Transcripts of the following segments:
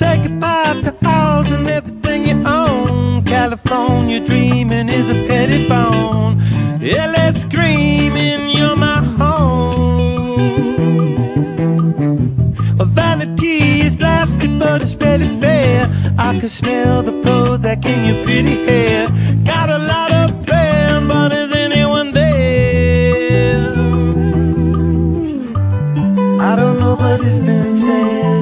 Say goodbye to all and everything you own. California dreaming is a petty bone. LA screaming, you're my home. Vanity is blasted, but it's really fair. I can smell the Prozac in your pretty hair. Got a lot of friends, but is anyone there? I don't know, what it's been said.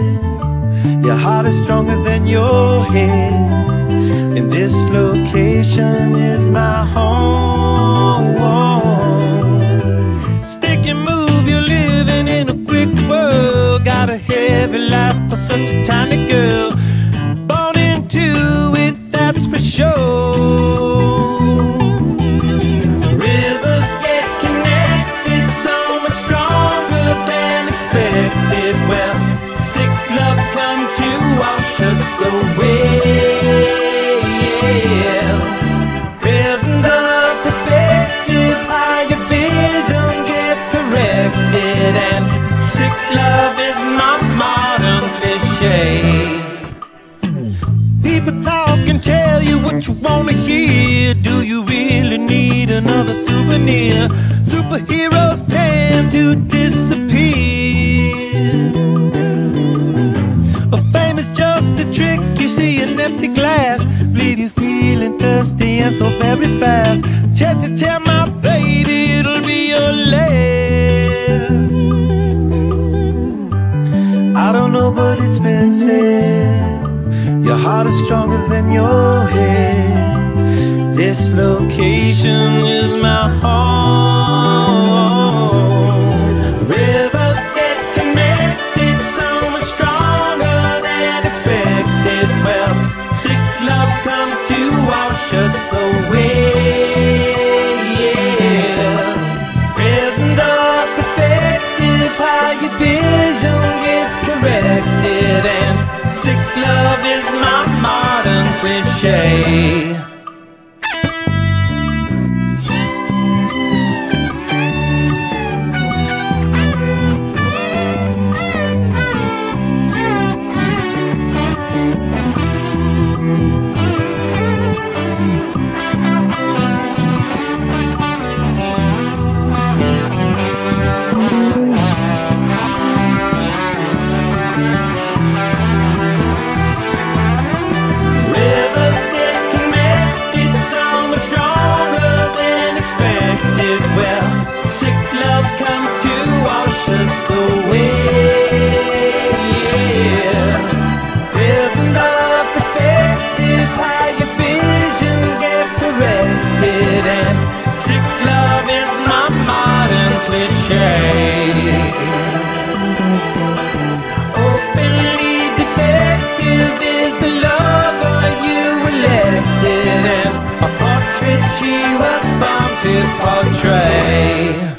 Your heart is stronger than your head. And this location is my home. Stick and move, you're living in a quick world. Got a heavy life for such a tiny girl. Born into it, that's for sure. Rivers get connected so much stronger than expected. Well, sick love wash us away. Present of perspective, how your vision gets corrected, and sick love is my modern cliche. People talk and tell you what you wanna hear. Do you really need another souvenir? Superheroes tend to disappear. Empty glass, leave you feeling thirsty and so very fast. Chance to tell my baby it'll be your last. I don't know, but it's been said. Your heart is stronger than your head. This location is my home. Wash us away. Yeah. Present of perspective, how your vision gets corrected, and sick love is my modern cliche. Cliche. Openly defective is the lover you elected, and a portrait she was born to portray.